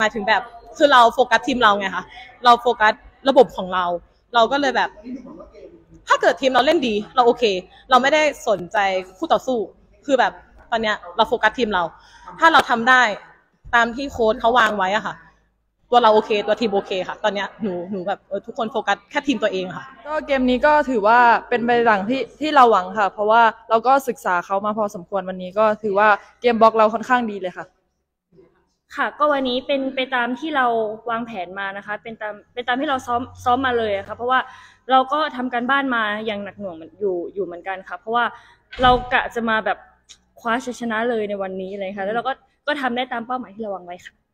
หมายถึงแบบคือเราโฟกัสทีมเราไงคะเราโฟกัสระบบของเรา เราก็เลยแบบ ถ้าเกิดทีมเราเล่นดี เราโอเค เราไม่ได้สนใจคู่ต่อสู้ คือแบบตอนเนี้ยเราโฟกัสทีมเรา ถ้าเราทำได้ตามที่โค้ชเขาวางไว้อะค่ะ ตัวเราโอเค ตัวทีมโอเคค่ะ ตอนเนี้ยหนูหนูแบบทุกคนโฟกัสแค่ทีมตัวเองค่ะ ก็เกมนี้ก็ถือว่าเป็นไปดังที่ที่เราหวังค่ะ เพราะว่าเราก็ศึกษาเขามาพอสมควรวันนี้ก็ถือว่าเกมบล็อกเราค่อนข้างดีเลยค่ะ ค่ะก็วันนี้เป็นไปตามที่เราวางแผนมานะคะ เป็นตามเป็นตามที่เราซ้อมซ้อมมาเลยอะค่ะเพราะว่าเราก็ทำการบ้านมาอย่างหนักหน่วงอยู่อยู่เหมือนกันค่ะ เพราะว่าเรากะจะมาแบบคว้าชัยชนะเลยในวันนี้เลยค่ะ แล้วเราก็ก็ทำได้ตามเป้าหมายที่เราวางไว้ค่ะ